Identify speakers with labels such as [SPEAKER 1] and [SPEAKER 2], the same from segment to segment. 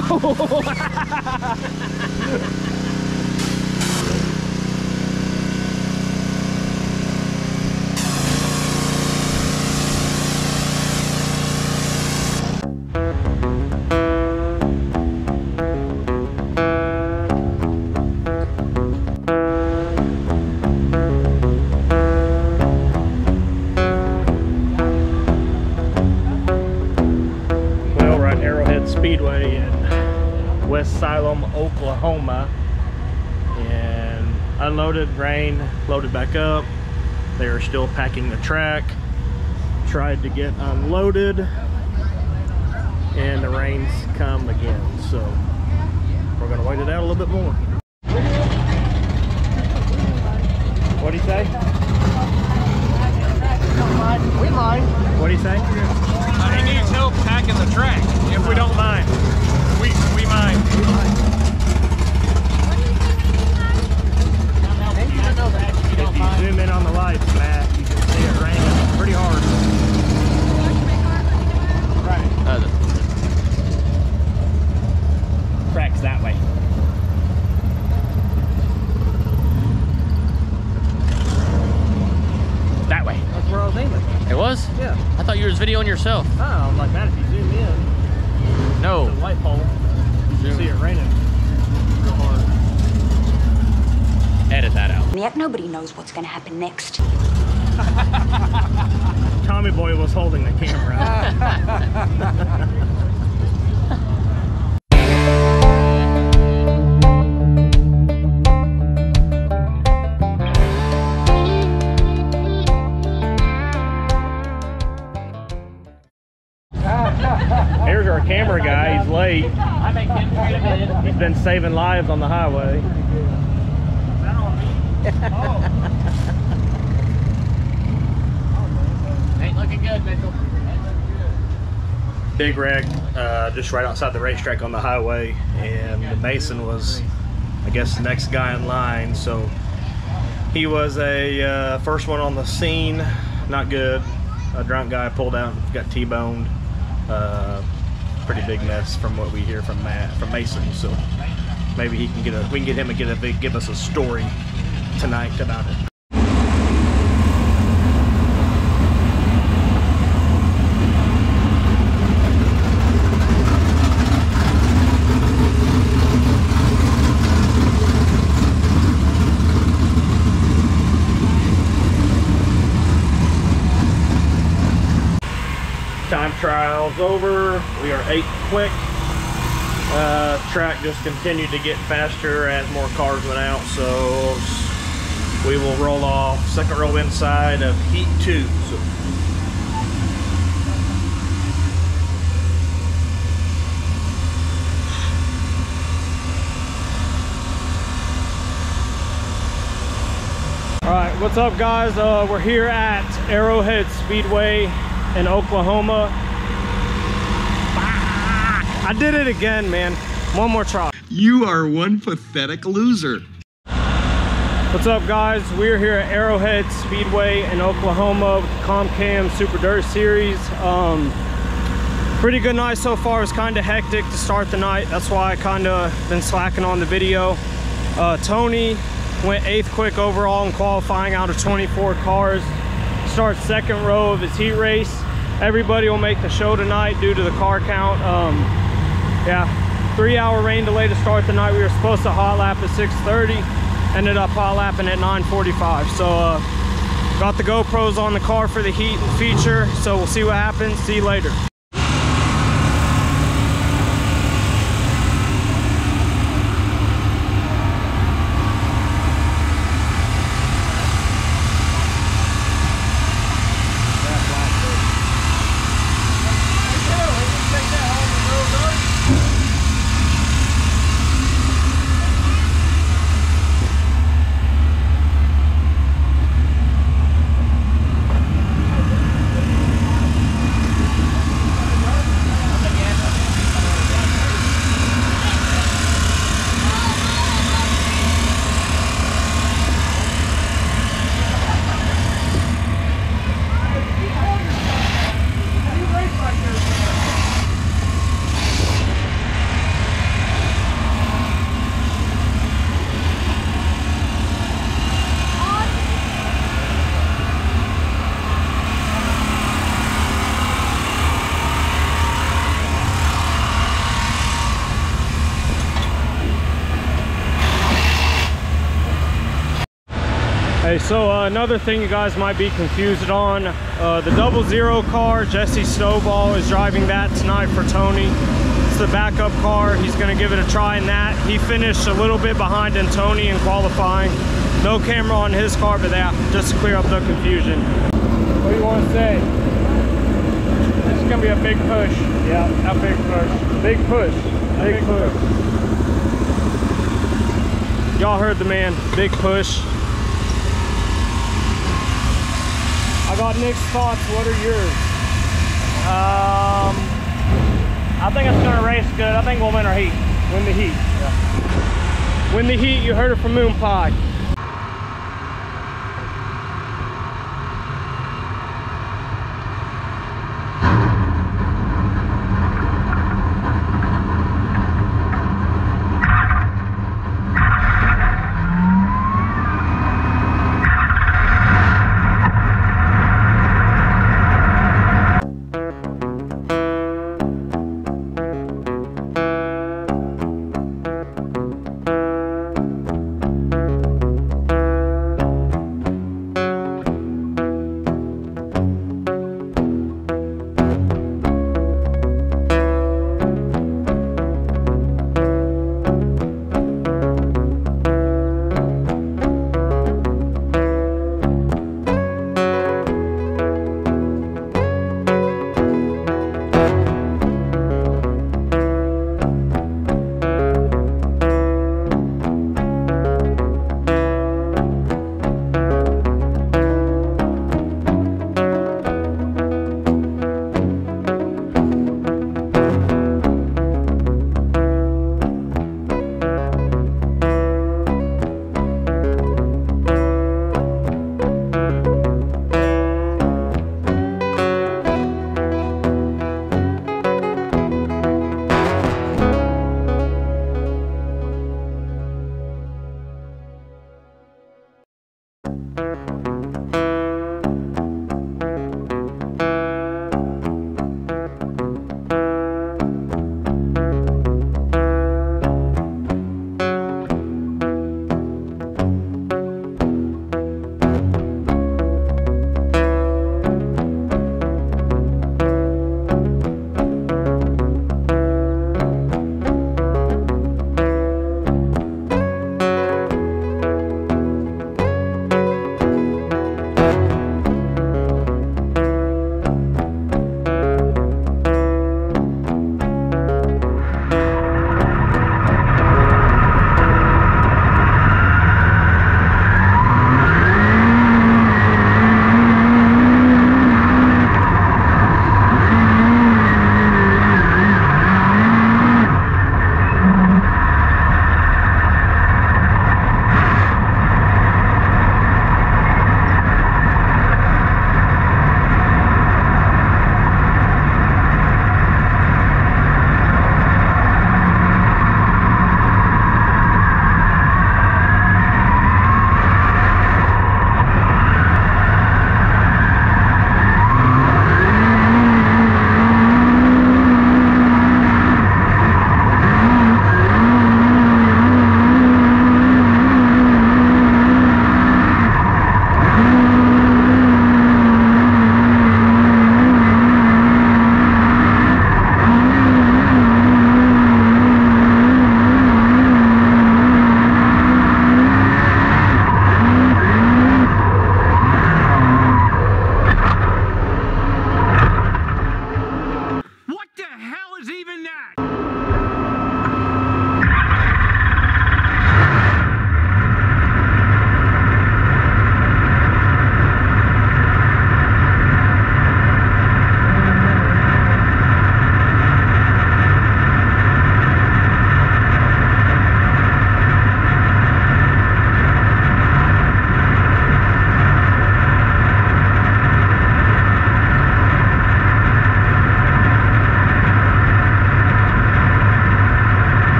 [SPEAKER 1] ハハハハ! Loaded back up. They are still packing the track. Tried to get unloaded. And the rain's come again. So we're gonna wait it out a little bit more. What do you say?
[SPEAKER 2] We mind.
[SPEAKER 1] What do you say?
[SPEAKER 3] Uh, he needs help packing the track. If we don't mind, we we mind.
[SPEAKER 1] If you zoom in on the lights, Matt, you can see it raining pretty hard. Tracks that way. That way. That's where I was aiming.
[SPEAKER 4] It was?
[SPEAKER 1] Yeah.
[SPEAKER 4] I thought you was videoing yourself.
[SPEAKER 1] Oh, I'm like, Matt, if you zoom in,
[SPEAKER 4] No.
[SPEAKER 1] the light pole, you see it raining real hard.
[SPEAKER 4] Edit that out.
[SPEAKER 5] Yet nobody knows what's going to happen next.
[SPEAKER 1] Tommy Boy was holding the camera. Here's our camera guy. He's late. He's been saving lives on the highway.
[SPEAKER 4] Ain't looking good, Mitchell.
[SPEAKER 1] big wreck uh, just right outside the racetrack on the highway and the mason was i guess the next guy in line. So he was a uh, first one on the scene. Not good. A drunk guy pulled out got t-boned. Uh, pretty big mess from what we hear from matt from mason. So maybe he can get a we can get him to get a give us a story tonight about it Time trial's over. We are eight quick. Uh, track just continued to get faster as more cars went out, so we will roll off second row inside of heat two. So All right, what's up, guys? Uh, we're here at Arrowhead Speedway in Oklahoma. Fuck! I did it again, man. One more try.
[SPEAKER 6] You are one pathetic loser.
[SPEAKER 1] What's up, guys? We're here at Arrowhead Speedway in Oklahoma with the Comp Cams Super Dirt Series. Um, pretty good night so far. It's kind of hectic to start the night. That's why I kind of been slacking on the video. Uh, Tony went eighth quick overall in qualifying out of 24 cars. Starts second row of his heat race. Everybody will make the show tonight due to the car count. Um, yeah, three hour rain delay to start the night. We were supposed to hot lap at 6.30. Ended up hot lapping at 9.45. So uh, got the GoPros on the car for the heat and feature. So we'll see what happens. See you later.
[SPEAKER 7] Okay, so uh, another thing you guys might be confused on, uh, the double zero car, Jesse Stovall is driving that tonight for Tony. It's the backup car. He's gonna give it a try in that. He finished a little bit behind in Tony in qualifying. No camera on his car, but that, just to clear up the confusion. What do you want to say?
[SPEAKER 8] This is gonna be a big push.
[SPEAKER 7] Yeah,
[SPEAKER 8] A big push.
[SPEAKER 7] big push, big,
[SPEAKER 8] big
[SPEAKER 7] push. Y'all heard the man, big push. I got Nick's thoughts, what are yours?
[SPEAKER 8] Um, I think it's gonna race good. I think we'll win our heat.
[SPEAKER 7] Win the heat. Win the heat, you heard it from Moon Pie.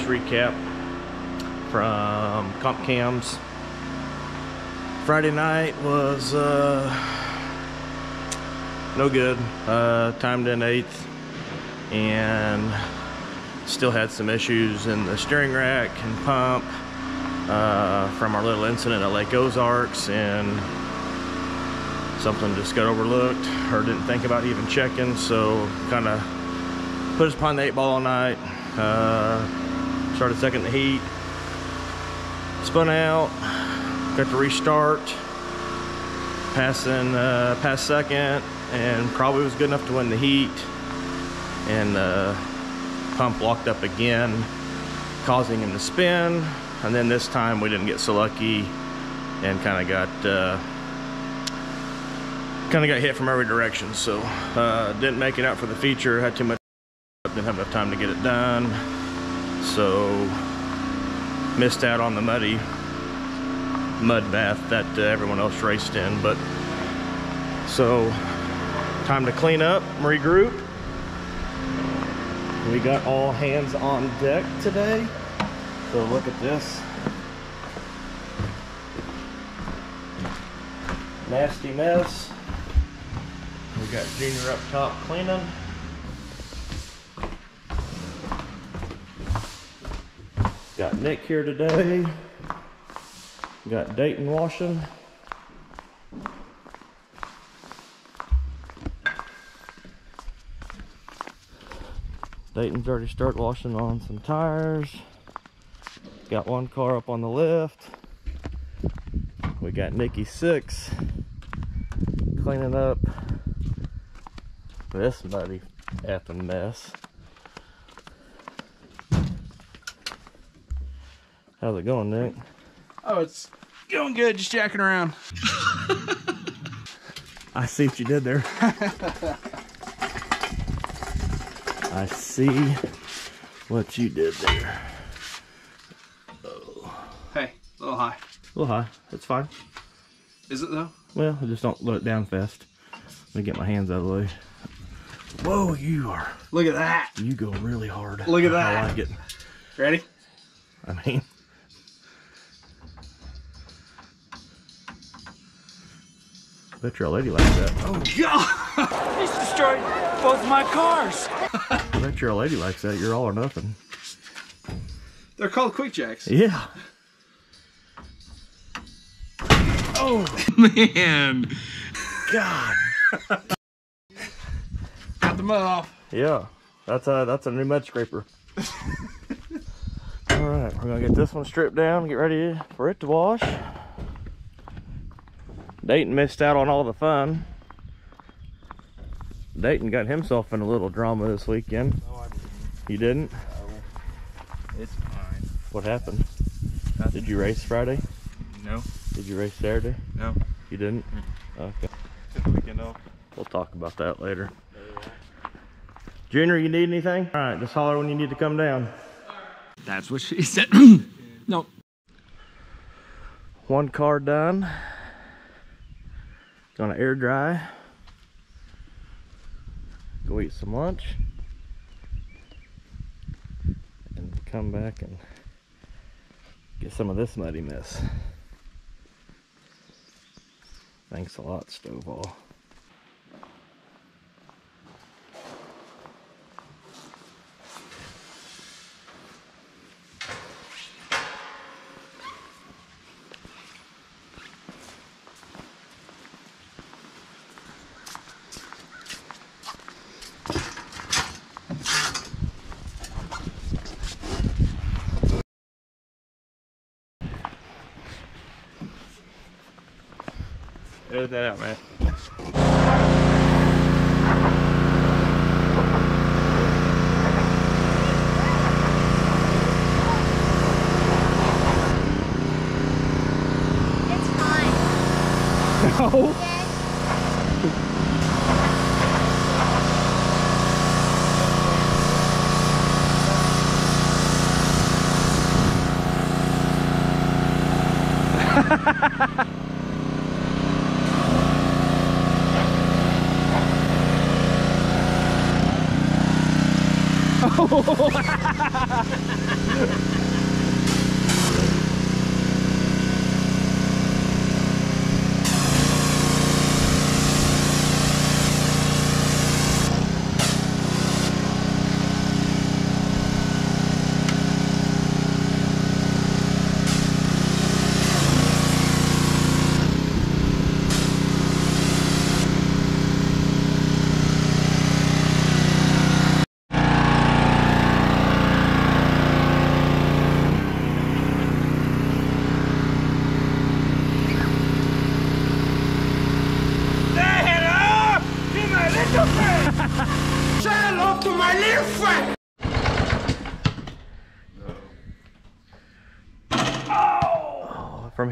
[SPEAKER 1] recap from Comp Cams. Friday night was uh, no good. Uh, timed in eighth and still had some issues in the steering rack and pump uh, from our little incident at Lake Ozarks and something just got overlooked or didn't think about even checking so kind of put us behind the eight ball all night uh, started second the heat. Spun out. Got to restart. Passing uh, past second and probably was good enough to win the heat. And uh, pump locked up again causing him to spin. And then this time we didn't get so lucky and kind of got uh, kind of got hit from every direction. So uh, didn't make it out for the feature. Had too much didn't have enough time to get it done so missed out on the muddy mud bath that uh, everyone else raced in but so time to clean up regroup. We got all hands on deck today. So look at this. Nasty mess. We got junior up top cleaning got nick here today got dayton washing Dayton's already started washing on some tires. Got one car up on the lift. We got Nikki six cleaning up this muddy effing mess. How's it going, Nick?
[SPEAKER 3] Oh, it's going good. Just jacking around.
[SPEAKER 1] I see what you did there. I see what you did there. Oh.
[SPEAKER 3] Hey, a little high.
[SPEAKER 1] A little high. That's fine.
[SPEAKER 3] Is it though?
[SPEAKER 1] Well, I just don't let it down fast. Let me get my hands out of the way. Whoa, you are.
[SPEAKER 3] Look at that.
[SPEAKER 1] You go really hard.
[SPEAKER 3] Look at that.
[SPEAKER 1] I like it.
[SPEAKER 3] Ready?
[SPEAKER 1] I mean. Bet your lady likes that.
[SPEAKER 3] Oh God! He's destroyed both my cars.
[SPEAKER 1] I bet your lady likes that. You're all or nothing.
[SPEAKER 3] They're called quick jacks.
[SPEAKER 1] Yeah.
[SPEAKER 3] Oh
[SPEAKER 6] Man.
[SPEAKER 1] God.
[SPEAKER 3] got the mud off.
[SPEAKER 1] Yeah. That's a that's a new mud scraper. all right, we're gonna get this one stripped down. Get ready for it to wash. Dayton missed out on all the fun. Dayton got himself in a little drama this weekend.
[SPEAKER 9] No, I didn't.
[SPEAKER 1] You didn't?
[SPEAKER 9] Oh, it's fine.
[SPEAKER 1] What happened? Did you race Friday?
[SPEAKER 9] No,
[SPEAKER 1] Did you race Saturday?
[SPEAKER 9] no.
[SPEAKER 1] You didn't? Okay.
[SPEAKER 9] Took the weekend off.
[SPEAKER 1] We'll talk about that later. Junior, you need anything? All right, just holler when you need to come down.
[SPEAKER 3] That's what she said. no.
[SPEAKER 1] One car done. Gonna air dry. Go eat some lunch. And come back and get some of this muddy mess. Thanks a lot, Stovall. Edit that out, man.
[SPEAKER 10] It's fine.
[SPEAKER 1] No.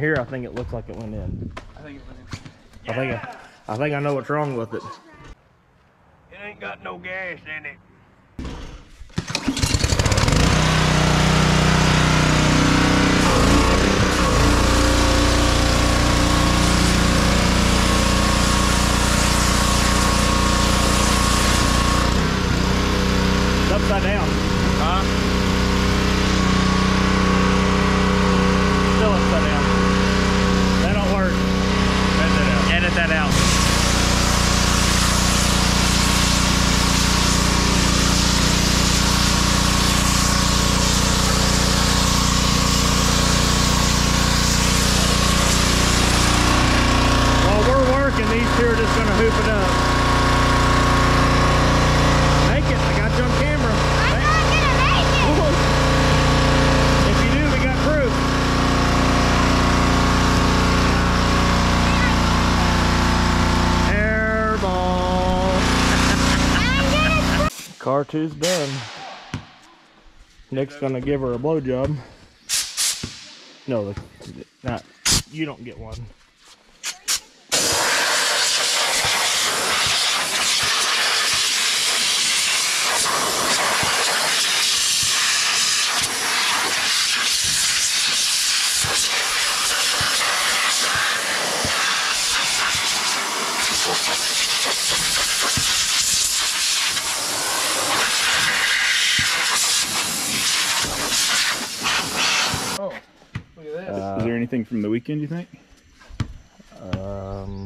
[SPEAKER 4] Here, I think it looks like it went in.
[SPEAKER 3] I think it was
[SPEAKER 4] I think I, I think I know what's wrong with it.
[SPEAKER 3] It ain't got no gas in it.
[SPEAKER 1] It's upside down.
[SPEAKER 4] Huh?
[SPEAKER 1] Still upside down. That don't work.
[SPEAKER 4] Edit that out.
[SPEAKER 1] Edit that out. While we're working, these two are just gonna hoop it up. Make it. I got you on camera.
[SPEAKER 11] I'm not gonna make it.
[SPEAKER 1] If you do, we got proof. Airball.
[SPEAKER 11] I'm gonna
[SPEAKER 1] Car two's done. Nick's gonna give her a blowjob. No, not. You don't get one.
[SPEAKER 10] from the weekend, you think?
[SPEAKER 1] Um,